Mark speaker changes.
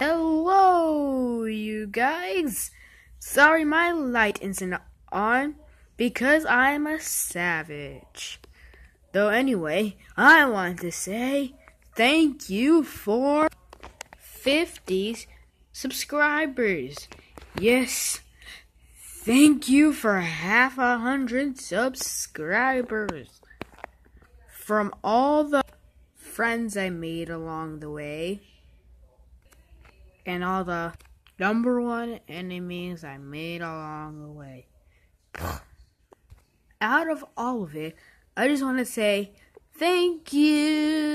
Speaker 1: Hello, you guys. Sorry my light isn't on because I'm a savage. Though, anyway, I want to say thank you for 50 subscribers. Yes, thank you for half a hundred subscribers. From all the friends I made along the way and all the number one enemies I made along the way. Out of all of it, I just want to say thank you.